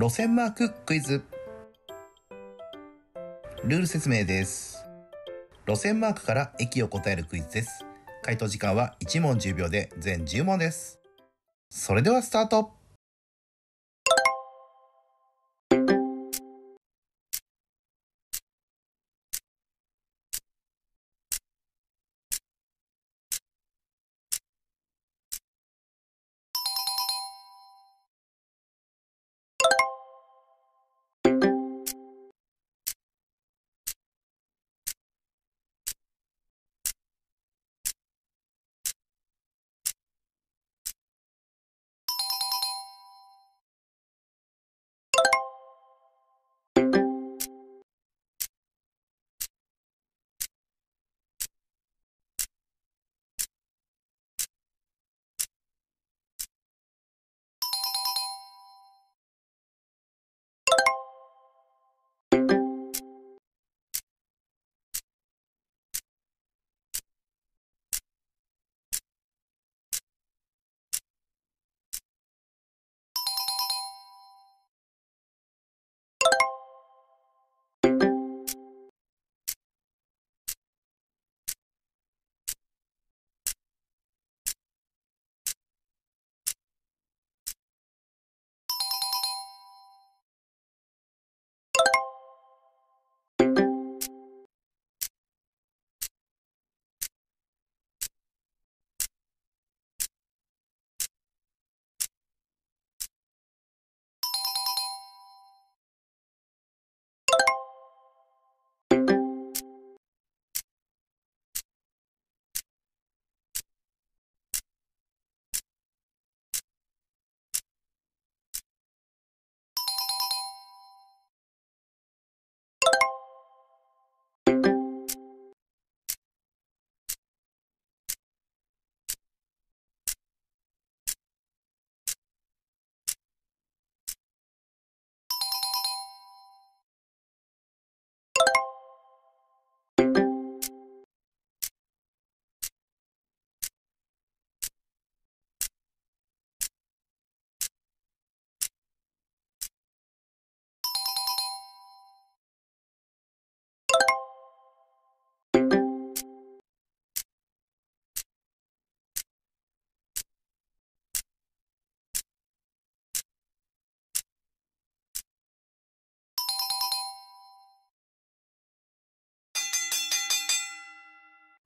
路線マーククイズ。ルール説明です。路線マークから駅を答えるクイズです。回答時間は1問10秒で全10問です。それではスタート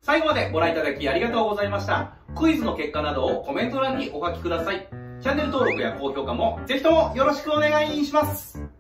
最後までご覧いただきありがとうございました。クイズの結果などをコメント欄にお書きください。チャンネル登録や高評価もぜひともよろしくお願いします。